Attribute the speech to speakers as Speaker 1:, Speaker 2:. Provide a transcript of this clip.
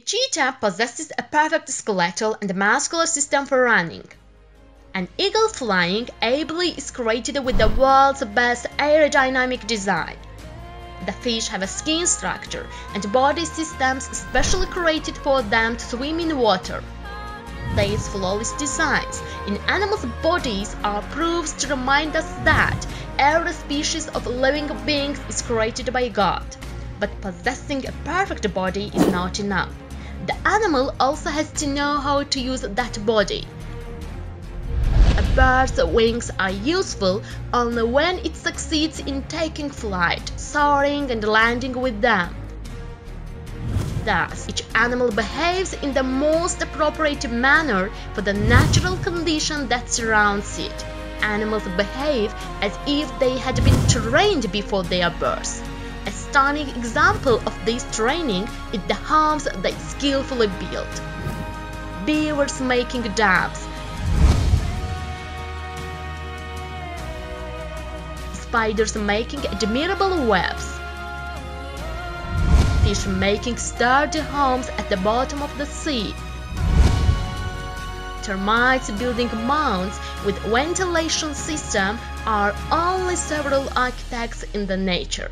Speaker 1: cheetah possesses a perfect skeletal and muscular system for running. An eagle flying ably is created with the world's best aerodynamic design. The fish have a skin structure and body systems specially created for them to swim in water. These flawless designs in animals' bodies are proofs to remind us that every species of living beings is created by God. But possessing a perfect body is not enough. The animal also has to know how to use that body. A bird's wings are useful only when it succeeds in taking flight, soaring and landing with them. Thus, each animal behaves in the most appropriate manner for the natural condition that surrounds it. Animals behave as if they had been trained before their birth. A stunning example of this training is the homes they skillfully build. Beavers making dams, spiders making admirable webs, fish making sturdy homes at the bottom of the sea, termites building mounds with ventilation system are only several architects in the nature.